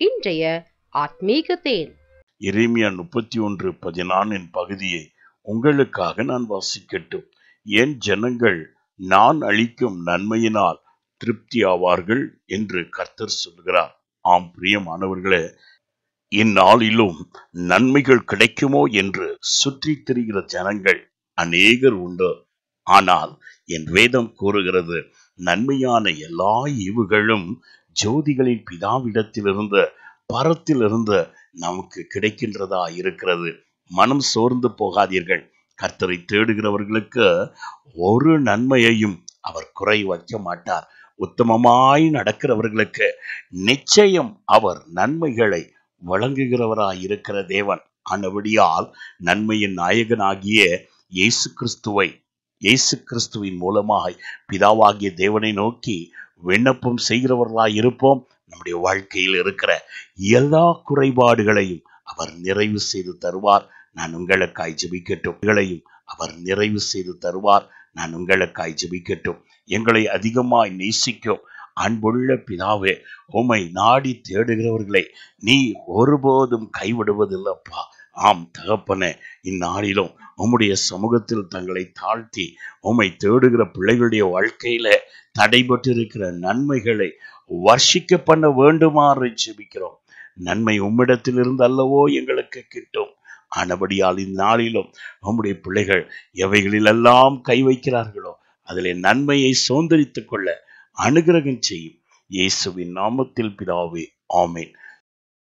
இன்றைய ஆத்மீக தேன். இறைமையா முப்பத்தி ஒன்று பதினான்கின் பகுதியை உங்களுக்காக நான் வாசிக்கட்டும். என் ஜனங்கள் நான் அளிக்கும் நன்மையினால் திருப்தி ஆவார்கள் என்று கர்த்தர் சொல்கிறார் ஆம் பிரியமானவர்களே இந்நாளிலும் நன்மைகள் கிடைக்குமோ என்று சுற்றி திரிகிற ஜனங்கள் அநேகர் உண்டு. ஆனால் என் வேதம் கூறுகிறது நன்மையான எல்லா ஈவுகளும் ஜோதிகளின் பிதாவிடத்திலிருந்து பரத்திலிருந்து நமக்கு கிடைக்கின்றதா இருக்கிறது. மனம் சோர்ந்து போகாதீர்கள். கர்த்தரை தேடுகிறவர்களுக்கு ஒரு நன்மையையும் அவர் குறை வைக்க மாட்டார். உத்தமமாய் நடக்கிறவர்களுக்கு நிச்சயம் அவர் நன்மைகளை வழங்குகிறவராய் இருக்கிற தேவன். ஆனபடியால் நன்மையின் நாயகனாகிய இயேசு கிறிஸ்துவை இயேசு கிறிஸ்துவின் மூலமாய் பிதாவாகிய தேவனை நோக்கி விண்ணப்பம் செய்கிறவர்களாய் இருப்போம். நம்முடைய வாழ்க்கையில் இருக்கிற எல்லா குறைபாடுகளையும் அவர் நிறைவு செய்து தருவார். நான் உங்களுக்காய் ஜபிக்கட்டும். அவர் நிறைவு செய்து தருவார். நான் உங்களுக்காய் ஜபிக்கட்டும். எங்களை அதிகமாய் நேசிக்கும் அன்புள்ள பிதாவே உமை நாடி தேடுகிறவர்களை நீ ஒருபோதும் கைவிடுவதில்லப்பா. ஆம் தகப்பனே இந்நாளிலும் உம்முடைய சமூகத்தில் தங்களை தாழ்த்தி உம்மை தேடுகிற பிள்ளைகளுடைய வாழ்க்கையில தடைபட்டிருக்கிற நன்மைகளை வர்ஷிக்க பண்ண வேண்டுமாறு ஜெபிக்கிறோம் நன்மை உம்மிடத்திலிருந்து அல்லவோ எங்களுக்கு கிட்டும். ஆனபடியால் இந்நாளிலும் உம்முடைய பிள்ளைகள் எவைகளிலெல்லாம் கை வைக்கிறார்களோ அதிலே நன்மையை சுதந்திரித்துக் கொள்ள அனுகிரகம் செய்யும். இயேசுவின் நாமத்தில் பிதாவே ஆமேன்.